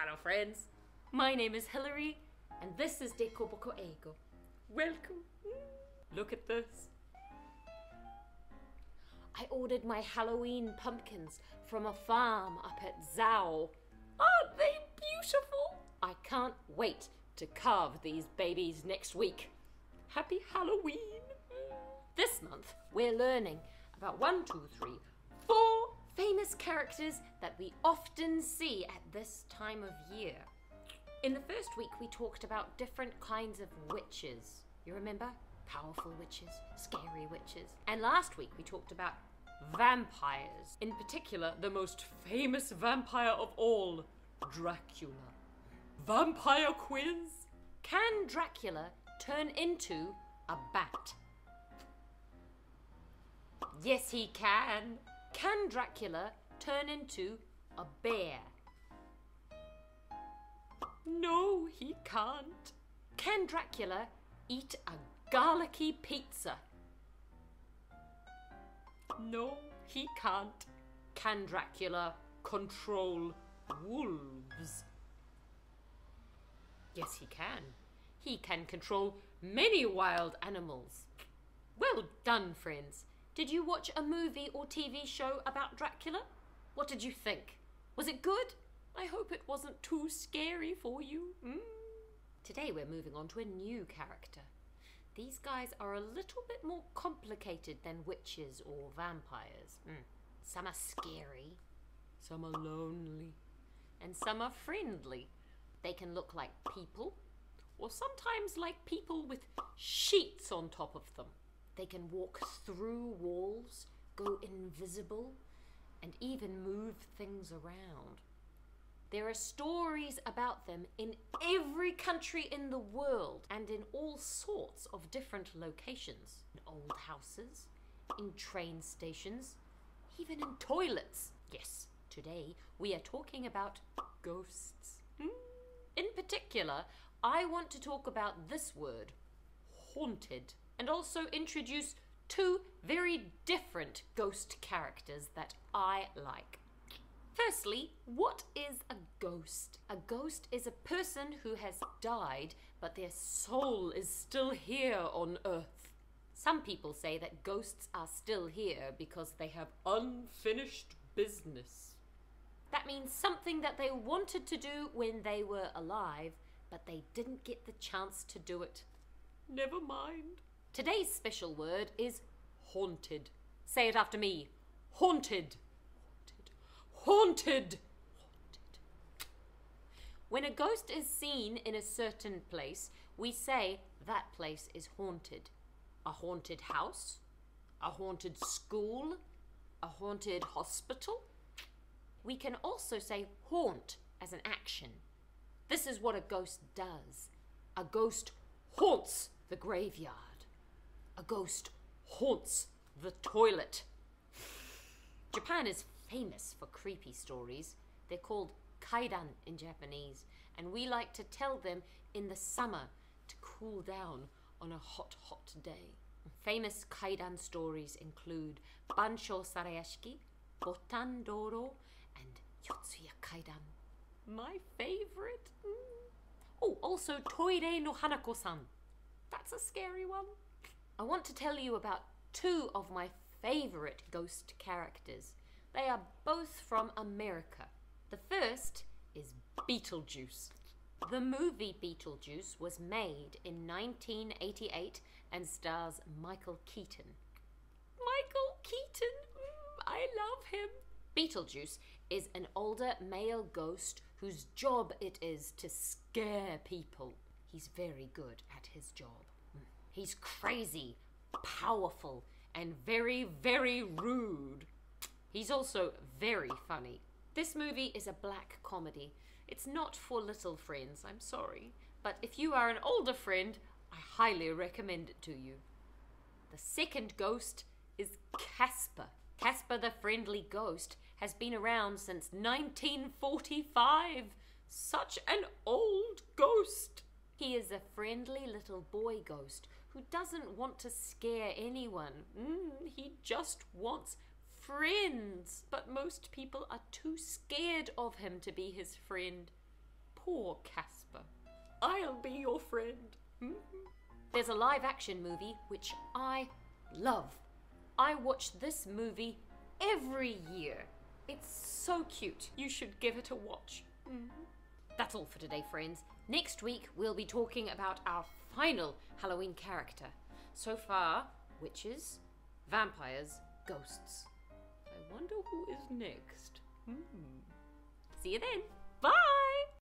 Hello, friends. My name is Hilary, and this is Dekoboko Eigo. Welcome. Look at this. I ordered my Halloween pumpkins from a farm up at Zao. Aren't they beautiful? I can't wait to carve these babies next week. Happy Halloween! This month, we're learning about one, two, three, famous characters that we often see at this time of year. In the first week, we talked about different kinds of witches. You remember? Powerful witches, scary witches. And last week, we talked about vampires. In particular, the most famous vampire of all, Dracula. Vampire quiz? Can Dracula turn into a bat? Yes, he can. Can Dracula turn into a bear? No, he can't. Can Dracula eat a garlicky pizza? No, he can't. Can Dracula control wolves? Yes, he can. He can control many wild animals. Well done, friends. Did you watch a movie or TV show about Dracula? What did you think? Was it good? I hope it wasn't too scary for you. Mm. Today we're moving on to a new character. These guys are a little bit more complicated than witches or vampires. Mm. Some are scary, some are lonely, and some are friendly. They can look like people, or sometimes like people with sheets on top of them. They can walk through walls, go invisible, and even move things around. There are stories about them in every country in the world and in all sorts of different locations. In old houses, in train stations, even in toilets. Yes, today we are talking about ghosts. In particular, I want to talk about this word, haunted, and also introduce two very different ghost characters that I like. Firstly, what is a ghost? A ghost is a person who has died, but their soul is still here on earth. Some people say that ghosts are still here because they have unfinished business. That means something that they wanted to do when they were alive, but they didn't get the chance to do it. Never mind. Today's special word is haunted. Say it after me. Haunted. Haunted. Haunted. Haunted. When a ghost is seen in a certain place, we say that place is haunted. A haunted house, a haunted school, a haunted hospital. We can also say haunt as an action. This is what a ghost does. A ghost haunts the graveyard. A ghost haunts the toilet. Japan is famous for creepy stories. They're called kaidan in Japanese, and we like to tell them in the summer to cool down on a hot, hot day. Famous kaidan stories include Bancho Sarayashiki, Botan Doro, and Yotsuya Kaidan. My favorite. Mm. Oh, also Toire no Hanako-san. That's a scary one. I want to tell you about two of my favorite ghost characters. They are both from America. The first is Beetlejuice. The movie Beetlejuice was made in 1988 and stars Michael Keaton. Michael Keaton! Mm, I love him. Beetlejuice is an older male ghost whose job it is to scare people. He's very good at his job. He's crazy, powerful, and very, very rude. He's also very funny. This movie is a black comedy. It's not for little friends, I'm sorry. But if you are an older friend, I highly recommend it to you. The second ghost is Casper. Casper the Friendly Ghost has been around since 1945. Such an old ghost. He is a friendly little boy ghost who doesn't want to scare anyone. Mm, he just wants friends. But most people are too scared of him to be his friend. Poor Casper. I'll be your friend. There's a live action movie which I love. I watch this movie every year. It's so cute. You should give it a watch. That's all for today, friends. Next week, we'll be talking about our final Halloween character. So far, witches, vampires, ghosts. I wonder who is next. Hmm. See you then. Bye!